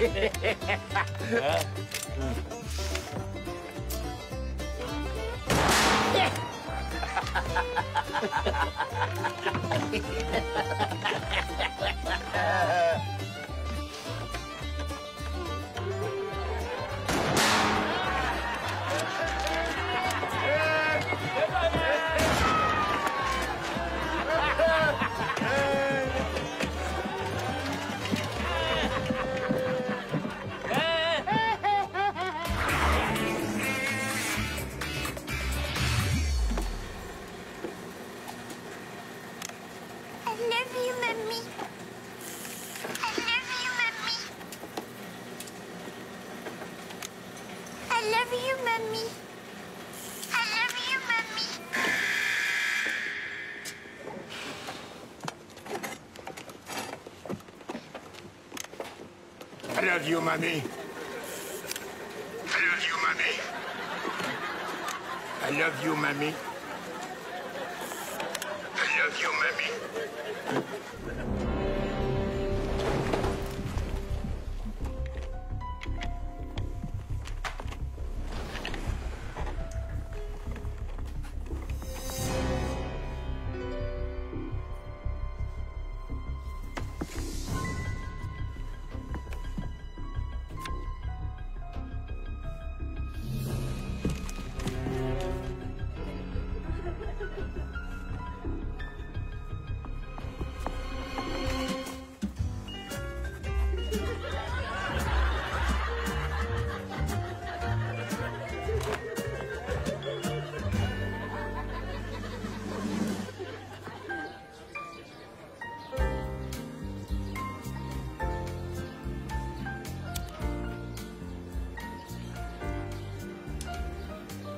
I Mommy. I love you, Mommy. I love you, mommy. I love you, mommy. I love you, mommy. I love you, mommy.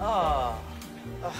아. 아.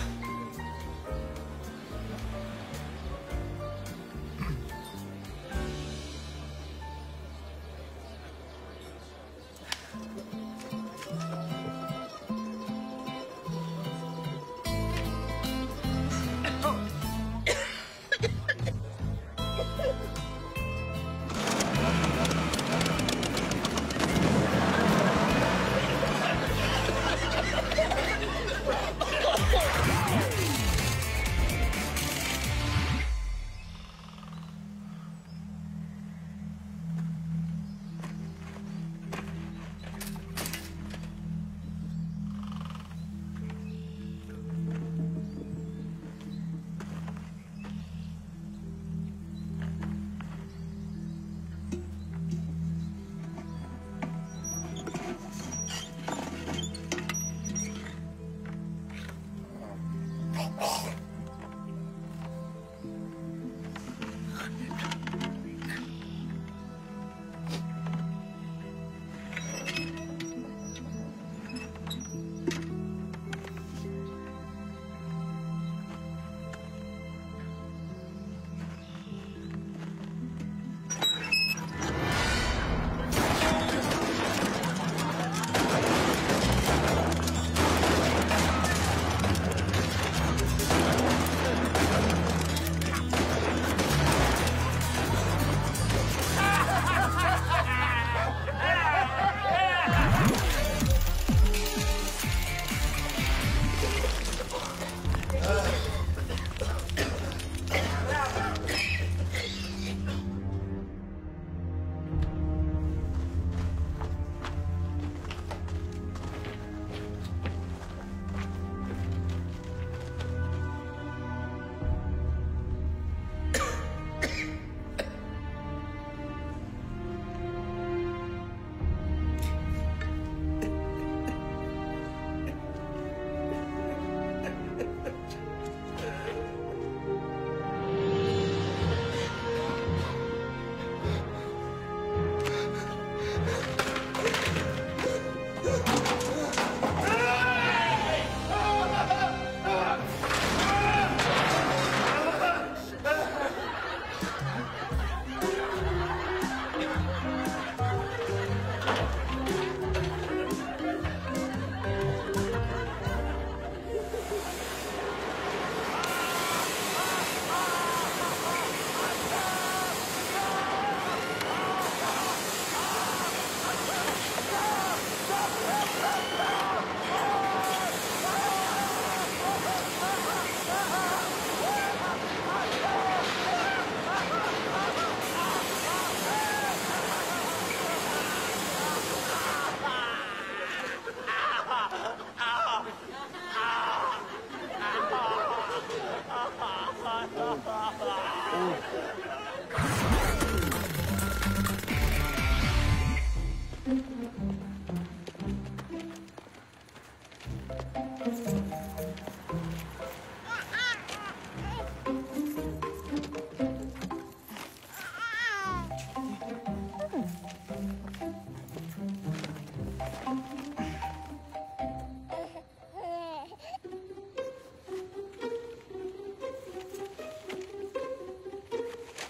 Oh.